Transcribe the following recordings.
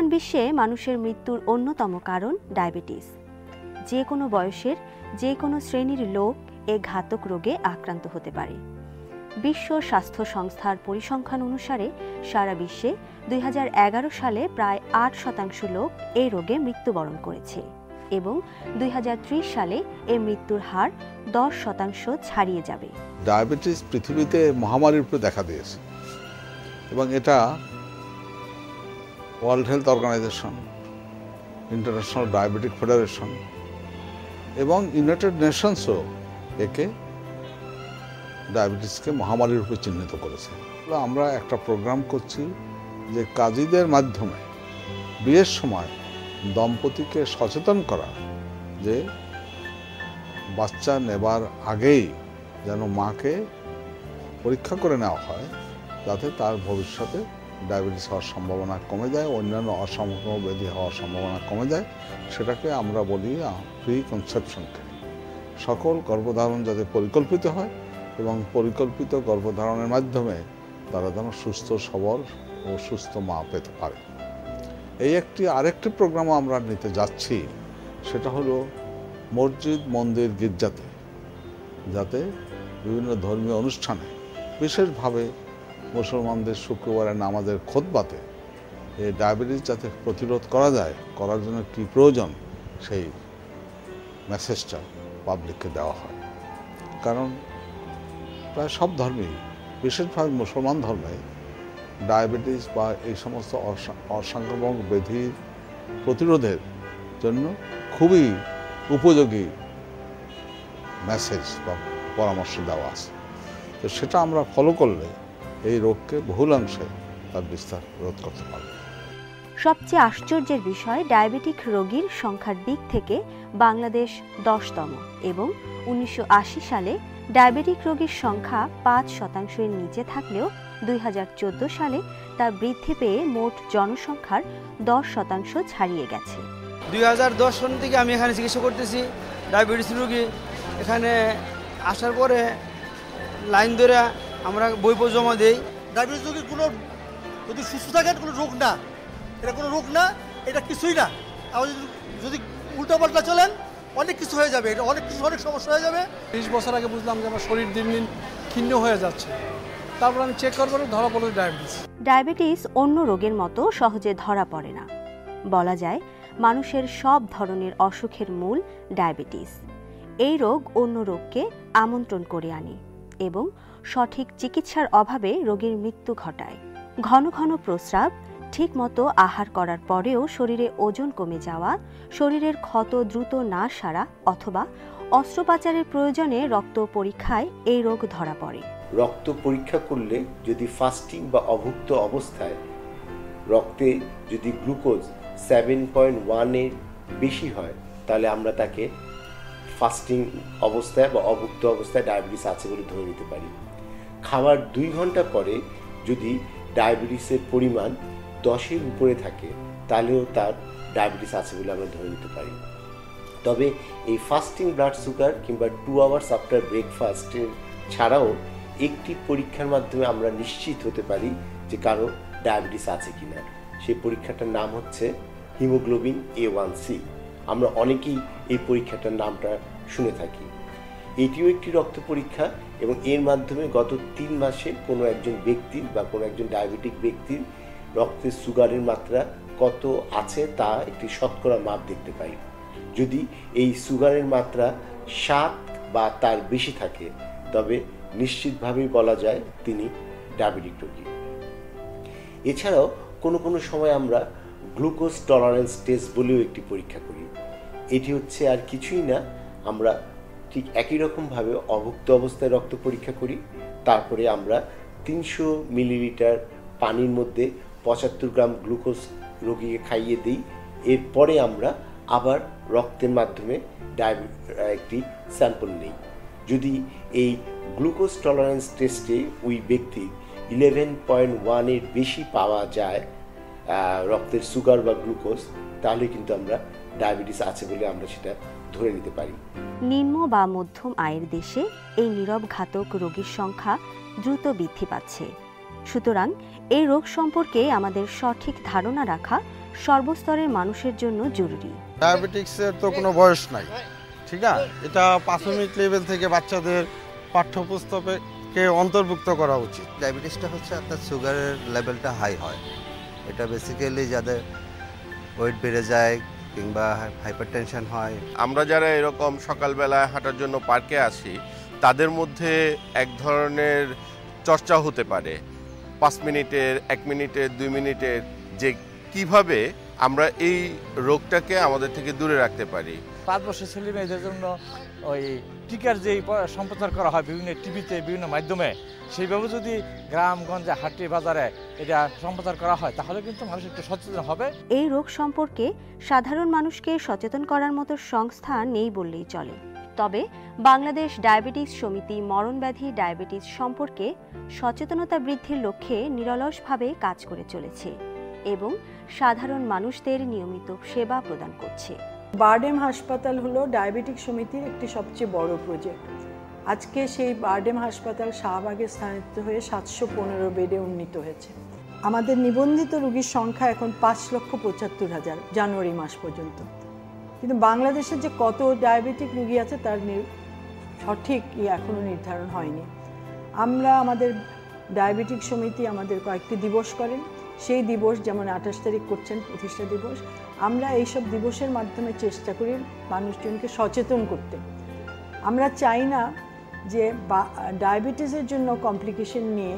বর্তমান বিশ্বে মানুষের মৃত্যুর অন্যতম কারণ ডায়াবেটিস। যে কোনো বয়সের, যে কোনো শ্রেণির লোক এ ঘাতক রোগে আক্রান্ত হতে পারে। বিশ্ব স্বাস্থ্য সংস্থার পরিসংখ্যান অনুসারে সারা বিশ্বে দুই সালে প্রায় আট শতাংশ লোক এই রোগে মৃত্যুবরণ করেছে এবং দুই হাজার ত্রিশ সালে এ মৃত্যুর হার দশ শতাংশ ছাড়িয়ে যাবে। ডায়াবেটিস পৃথিবীতে মহামারীর উপরে দেখা দিয়েছে এবং এটা world health organization international diabetic federation এবং ইউনাইটেড নেশনসও একে ডায়াবেটিসকে মহামারীর রূপে চিহ্নিত করেছে। আমরা একটা প্রোগ্রাম করছি যে কাজীদের মাধ্যমে বিয়ের সময় দম্পতিকে সচেতন করা, যে বাচ্চা নেবার আগেই যেন মাকে পরীক্ষা করে নেওয়া হয়, যাতে তার ভবিষ্যতে ডায়াবেটিস হওয়ার সম্ভাবনা কমে যায়, অন্যান্য অসংক্রামক ব্যাধি হওয়ার সম্ভাবনা কমে যায়, সেটাকে আমরা বলি প্রি কনসেপশনকে সকল গর্ভধারণ যাতে পরিকল্পিত হয় এবং পরিকল্পিত গর্ভধারণের মাধ্যমে তারা যেন সুস্থ, সবল ও সুস্থ মা পেতে পারে। এই একটি, আরেকটি প্রোগ্রামও আমরা নিতে যাচ্ছি, সেটা হলো মসজিদ, মন্দির, গির্জাতে। যাতে বিভিন্ন ধর্মীয় অনুষ্ঠানে বিশেষভাবে মুসলমানদের শুক্রবারের নামাজের খোদবাতে এই ডায়াবেটিস যাতে প্রতিরোধ করা যায়, করার জন্য কী প্রয়োজন, সেই মেসেজটা পাবলিককে দেওয়া হয়। কারণ প্রায় সব ধর্মেই বিশেষভাবে মুসলমান ধর্মে ডায়াবেটিস বা এই সমস্ত অসংক্রামক ব্যাধির প্রতিরোধের জন্য খুবই উপযোগী মেসেজ বা পরামর্শ দেওয়া আছে। তো সেটা আমরা ফলো করলে এই রোগকে বহুলাংশে তার বিস্তার রোধ করতে পারবে। সবচেয়ে আশ্চর্যের বিষয় ডায়াবেটিক রোগীর সংখ্যার দিক থেকে বাংলাদেশ দশতম এবং উনিশশো আশি সালে ডায়াবেটিক রোগীর সংখ্যা পাঁচ শতাংশের নিচে থাকলেও দুই হাজার চোদ্দ সালে তা বৃদ্ধি পেয়ে মোট জনসংখ্যার দশ শতাংশ ছাড়িয়ে গেছে। দুই হাজার দশ সন থেকে আমি এখানে চিকিৎসা করতেছি ডায়াবেটিস রোগী। এখানে আসার পরে লাইন ধরে আমরা বই বই জমা দিই। ডায়াবেটিস রোগীর কোনো যদি সুস্থ থাকেন কোনো রোগ না। এটা কোনো রোগ না এটা কিছুই না। আবার যদি উল্টাপাল্টা চলেন অনেক কিছু হয়ে যাবে। এটা অনেক কিছু অনেক সমস্যা হয়ে যাবে। ত্রিশ বছর আগে বুঝলাম যে আমার শরীর দিন দিন ক্ষীণ হয়ে যাচ্ছে। তারপর আমি চেক করব ধরা পড়ল ডায়াবেটিস। ডায়াবেটিস অন্য রোগের মতো সহজে ধরা পড়ে না। বলা যায় মানুষের সব ধরনের অসুখের মূল ডায়াবেটিস। এই রোগ অন্য রোগকে আমন্ত্রণ করে আনে এবং সঠিক চিকিৎসার অভাবে রোগীর মৃত্যু ঘটায়। ঘন ঘন প্রস্রাব, ঠিকমতো আহার করার পরেও শরীরে ওজন কমে যাওয়া, শরীরের ক্ষত দ্রুত না সারা অথবা অস্ত্রোপচারের প্রয়োজনে রক্ত পরীক্ষায় এই রোগ ধরা পড়ে। রক্ত পরীক্ষা করলে যদি ফাস্টিং বা অভুক্ত অবস্থায় রক্তে যদি গ্লুকোজ সেভেন পয়েন্ট ওয়ানের বেশি হয়, তাহলে আমরা তাকে ফাস্টিং অবস্থায় বা অভুক্ত অবস্থায় ডায়াবেটিস আছে বলে ধরে নিতে পারি। খাওয়ার দুই ঘণ্টা পরে যদি ডায়াবেটিসের পরিমাণ দশের উপরে থাকে, তাহলেও তার ডায়াবেটিস আছে বলে আমরা ধরে নিতে পারি। তবে এই ফাস্টিং ব্লাড সুগার কিংবা টু আওয়ার্স আফটার ব্রেকফাস্টের ছাড়াও একটি পরীক্ষার মাধ্যমে আমরা নিশ্চিত হতে পারি যে কারও ডায়াবেটিস আছে কিনা। সেই পরীক্ষাটার নাম হচ্ছে হিমোগ্লোবিন এ ওয়ান সি আমরা অনেকেই এই পরীক্ষাটার নামটা শুনে থাকি। এটিও একটি রক্ত পরীক্ষা এবং এর মাধ্যমে গত তিন মাসে কোনো একজন ব্যক্তির বা কোনো একজন ডায়াবেটিক ব্যক্তির রক্তের সুগারের মাত্রা কত আছে তা একটি শতকরা মাপ দেখতে পাই। যদি এই সুগারের মাত্রা সাত বা তার বেশি থাকে, তবে নিশ্চিতভাবেই বলা যায় তিনি ডায়াবেটিক রোগী। এছাড়াও কোনো কোনো সময় আমরা গ্লুকোজ টলারেন্স টেস্ট বলেও একটি পরীক্ষা করি। এটি হচ্ছে আর কিছুই না, আমরা ঠিক একই রকমভাবে অভুক্ত অবস্থায় রক্ত পরীক্ষা করি। তারপরে আমরা তিনশো মিলিলিটার পানির মধ্যে পঁচাত্তর গ্রাম গ্লুকোজ রোগীকে খাইয়ে দিই। এরপরে আমরা আবার রক্তের মাধ্যমে একটি স্যাম্পল নিই। যদি এই গ্লুকোজ টলারেন্স টেস্টে ওই ব্যক্তির ইলেভেন পয়েন্ট ওয়ানের বেশি পাওয়া যায় রক্তের সুগার বা গ্লুকোজ, তাহলে কিন্তু আমরা ডায়াবেটিস আছে বলে আমরা সেটা ধরে নিতে পারি। নিম্ন বা মধ্যম আয়ের দেশে এই নীরব ঘাতক রোগীর সংখ্যা দ্রুত বৃদ্ধি পাচ্ছে। সুতরাং এই রোগ সম্পর্কে আমাদের সঠিক ধারণা রাখা সর্বস্তরের মানুষের জন্য জরুরি। ডায়াবেটিক্সের তো কোনো বয়স নাই ঠিক আছে এটা প্রাথমিক লেভেল থেকে বাচ্চাদের পাঠ্যপুস্তকে অন্তর্ভুক্ত করা উচিত। ডায়াবেটিসটা হচ্ছে আপনার সুগারের লেভেলটা হাই হয়। এটা বেসিক্যালি যাদের ওয়েট বেড়ে যায় কিংবা হাইপারটেনশন হয়। আমরা যারা এরকম সকালবেলায় হাঁটার জন্য পার্কে আসি তাদের মধ্যে এক ধরনের চর্চা হতে পারে। পাঁচ মিনিটের এক মিনিটের দুই মিনিটের যে কীভাবে আমরা এই রোগটাকে আমাদের থেকে দূরে রাখতে পারি। পাঁচ বছর ছেলে মেয়েদের জন্য ওই টিকার যে সম্প্রচার করা হয় বিভিন্ন টিভিতে, বিভিন্ন মাধ্যমে, সেইভাবে যদি গ্রামগঞ্জে, হাটে, বাজারে এটা সম্প্রচার করা হয়, তাহলে কিন্তু মানুষ একটু সচেতন হবে। এই রোগ সম্পর্কে সাধারণ মানুষকে সচেতন করার মতো সংস্থা নেই বললেই চলে। তবে বাংলাদেশ ডায়াবেটিস সমিতি মরণব্যাধি ডায়াবেটিস সম্পর্কে সচেতনতা বৃদ্ধির লক্ষ্যে নিরলসভাবে কাজ করে চলেছে এবং সাধারণ মানুষদের নিয়মিত সেবা প্রদান করছে। বারডেম হাসপাতাল হলো ডায়াবেটিক সমিতির একটি সবচেয়ে বড় প্রজেক্ট আজকে সেই বারডেম হাসপাতাল শাহবাগে স্থানান্তরিত হয়ে সাতশো পনেরো বেডে উন্নীত হয়েছে। আমাদের নিবন্ধিত রোগীর সংখ্যা এখন পাঁচ লক্ষ পঁচাত্তর হাজার জানুয়ারি মাস পর্যন্ত। কিন্তু বাংলাদেশে যে কত ডায়াবেটিক রুগী আছে তার সঠিক এখনও নির্ধারণ হয়নি। আমরা আমাদের ডায়াবেটিক সমিতি আমাদের কয়েকটি দিবস করেন। সেই দিবস যেমন আঠাশ তারিখ করছেন, প্রতিষ্ঠা দিবস, আমরা এইসব দিবসের মাধ্যমে চেষ্টা করি মানুষজনকে সচেতন করতে। আমরা চাই না যে ডায়াবেটিসের জন্য কমপ্লিকেশন নিয়ে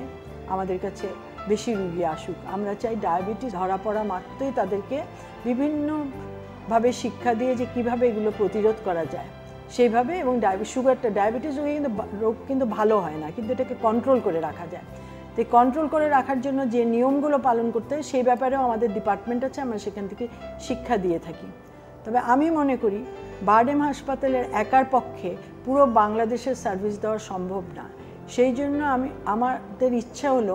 আমাদের কাছে বেশি রুগী আসুক। আমরা চাই ডায়াবেটিস ধরা পড়া মাত্রই তাদেরকে বিভিন্নভাবে শিক্ষা দিয়ে যে কীভাবে এগুলো প্রতিরোধ করা যায়। সেইভাবে এবং সুগারটা, ডায়াবেটিস রোগে কিন্তু রোগ কিন্তু ভালো হয় না, কিন্তু এটাকে কন্ট্রোল করে রাখা যায়। তো কন্ট্রোল করে রাখার জন্য যে নিয়মগুলো পালন করতে হয়, সেই ব্যাপারেও আমাদের ডিপার্টমেন্ট আছে, আমরা সেখান থেকে শিক্ষা দিয়ে থাকি। তবে আমি মনে করি, বারডেম হাসপাতালের একার পক্ষে পুরো বাংলাদেশের সার্ভিস দেওয়া সম্ভব না। সেই জন্য আমি, আমাদের ইচ্ছা হলো,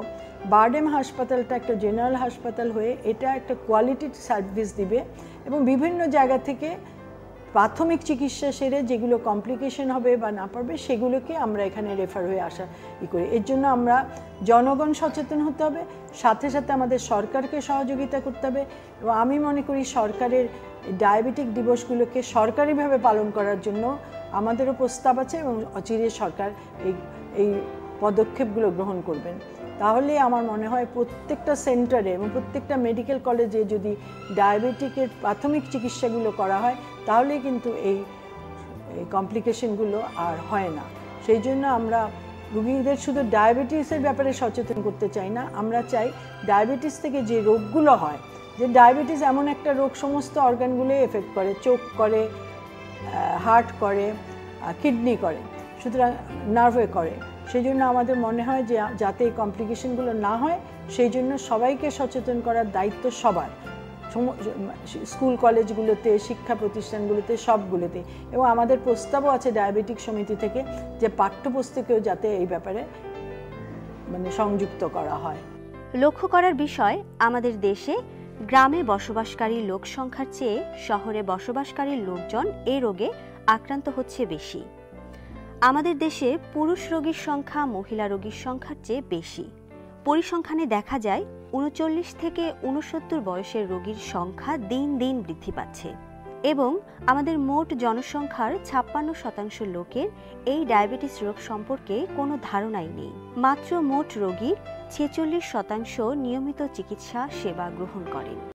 বারডেম হাসপাতালটা একটা জেনারেল হাসপাতাল হয়ে এটা একটা কোয়ালিটি সার্ভিস দিবে এবং বিভিন্ন জায়গা থেকে প্রাথমিক চিকিৎসা সেরে যেগুলো কমপ্লিকেশন হবে বা না পারবে সেগুলোকে আমরা এখানে রেফার হয়ে আসা ই করি। এর জন্য আমরা জনগণ সচেতন হতে হবে, সাথে সাথে আমাদের সরকারকে সহযোগিতা করতে হবে এবং আমি মনে করি সরকারের ডায়াবেটিক দিবসগুলোকে সরকারিভাবে পালন করার জন্য আমাদেরও প্রস্তাব আছে এবং অচিরে সরকার এই এই পদক্ষেপগুলো গ্রহণ করবেন। তাহলে আমার মনে হয় প্রত্যেকটা সেন্টারে এবং প্রত্যেকটা মেডিকেল কলেজে যদি ডায়াবেটিকের প্রাথমিক চিকিৎসাগুলো করা হয়, তাহলে কিন্তু এই কমপ্লিকেশনগুলো আর হয় না। সেই জন্য আমরা রুগীদের শুধু ডায়াবেটিসের ব্যাপারে সচেতন করতে চাই না, আমরা চাই ডায়াবেটিস থেকে যে রোগগুলো হয়, যে ডায়াবেটিস এমন একটা রোগ সমস্ত অর্গানগুলোই এফেক্ট করে, চোখ করে হার্ট করে কিডনি করে, সুতরাং নার্ভে করে। সেই জন্য আমাদের মনে হয় যে, যাতে এই কমপ্লিকেশনগুলো না হয় সেই জন্য সবাইকে সচেতন করার দায়িত্ব সবার। স্কুল কলেজগুলোতে, শিক্ষা প্রতিষ্ঠানগুলোতে, সবগুলোতে। এবং আমাদের প্রস্তাবও আছে ডায়াবেটিক সমিতি থেকে যে, পাঠ্যপুস্তকেও যাতে এই ব্যাপারে মানে সংযুক্ত করা হয়। লক্ষ্য করার বিষয়, আমাদের দেশে গ্রামে বসবাসকারী লোক সংখ্যার চেয়ে শহরে বসবাসকারী লোকজন এই রোগে আক্রান্ত হচ্ছে বেশি। আমাদের দেশে পুরুষ রোগীর সংখ্যা মহিলা রোগীর সংখ্যার চেয়ে বেশি। পরিসংখ্যানে দেখা যায়, উনচল্লিশ থেকে উনসত্তর বয়সের রোগীর সংখ্যা দিন দিন বৃদ্ধি পাচ্ছে এবং আমাদের মোট জনসংখ্যার ছাপ্পান্ন শতাংশ লোকের এই ডায়াবেটিস রোগ সম্পর্কে কোনো ধারণাই নেই। মাত্র মোট রোগীর ছেচল্লিশ শতাংশ নিয়মিত চিকিৎসা, সেবা গ্রহণ করেন।